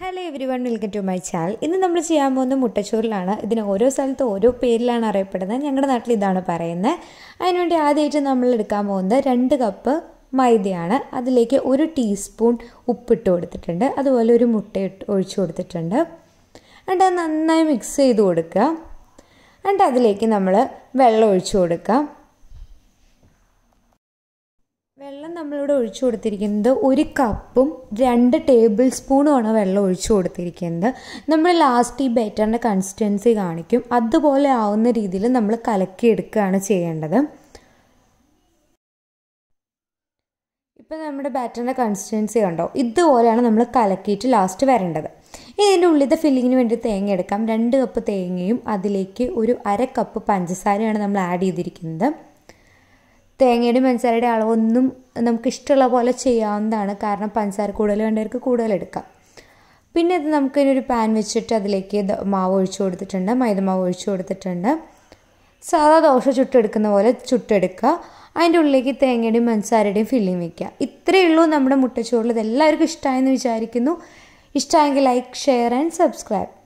Hello everyone welcome to my channel ഇന്ന് നമ്മൾ ചെയ്യാൻ പോകുന്ന മുട്ടച്ചോറിലാണ്. ഇതിന് ഓരോ സ്ഥലത്ത് ഓരോ പേരിലാണ് അറിയപ്പെടുന്നത്. ഞങ്ങളുടെ നാട്ടിൽ ഇതാണ് പറയുന്നത്. അതിനുവേണ്ടി ആദ്യമായിട്ട് നമ്മൾ എടുക്കാൻ പോകുന്നത് രണ്ട് കപ്പ് മൈദയാണ്. അതിലേക്ക് ഒരു ടീസ്പൂൺ ഉപ്പിട്ട് കൊടുത്തിട്ടുണ്ട്. അതുപോലെ ഒരു മുട്ട ഒഴിച്ചു കൊടുത്തിട്ടുണ്ട്. എന്നിട്ട് നന്നായി മിക്സ് ചെയ്ത് കൊടുക്കുക. എന്നിട്ട് അതിലേക്ക് നമ്മൾ വെള്ളം ഒഴിച്ചു കൊടുക്കുക. വെള്ളം നമ്മളിവിടെ ഒഴിച്ചു കൊടുത്തിരിക്കുന്നത് ഒരു കപ്പും രണ്ട് ടേബിൾ സ്പൂണുമാണ് വെള്ളം ഒഴിച്ചു കൊടുത്തിരിക്കുന്നത്. നമ്മൾ ലാസ്റ്റ് ഈ ബേറ്ററിന്റെ കൺസിസ്റ്റൻസി കാണിക്കും. അതുപോലെ ആവുന്ന രീതിയിൽ നമ്മൾ കലക്കിയെടുക്കുകയാണ് ചെയ്യേണ്ടത്. ഇപ്പം നമ്മുടെ ബാറ്ററിന്റെ കൺസിസ്റ്റൻസി കണ്ടോ? ഇതുപോലെയാണ് നമ്മൾ കലക്കിയിട്ട് ലാസ്റ്റ് വരേണ്ടത്. ഇതിന്റെ ഉള്ളിലത്തെ ഫില്ലിങ്ങിന് വേണ്ടി തേങ്ങ എടുക്കാം. രണ്ട് കപ്പ് തേങ്ങയും അതിലേക്ക് ഒരു അര കപ്പ് പഞ്ചസാരയാണ് നമ്മൾ ആഡ് ചെയ്തിരിക്കുന്നത്. തേങ്ങയുടെയും പഞ്ചസാരയുടെ അളവൊന്നും നമുക്ക് ഇഷ്ടമുള്ള പോലെ ചെയ്യാവുന്നതാണ്. കാരണം പഞ്ചസാര കൂടുതൽ വേണ്ടവർക്ക് കൂടുതൽ എടുക്കാം. പിന്നെ ഇത് നമുക്ക് ഒരു പാൻ വെച്ചിട്ട് അതിലേക്ക് മാവ് ഒഴിച്ചു കൊടുത്തിട്ടുണ്ട്. മൈദമാവ് ഒഴിച്ചു കൊടുത്തിട്ടുണ്ട്. സാധാ ദോശ ചുട്ടെടുക്കുന്ന പോലെ ചുട്ടെടുക്കുക. അതിന്റെ ഉള്ളിലേക്ക് തേങ്ങയുടെയും പഞ്ചസാരയുടെയും ഫില്ലിങ് വെക്കുക. ഇത്രയേ ഉള്ളൂ നമ്മുടെ മുട്ടച്ചോറിൽ. ഇതെല്ലാവർക്കും ഇഷ്ടമായെന്ന് വിചാരിക്കുന്നു. ഇഷ്ടമായെങ്കിൽ ലൈക്ക് ഷെയർ ആൻഡ് സബ്സ്ക്രൈബ്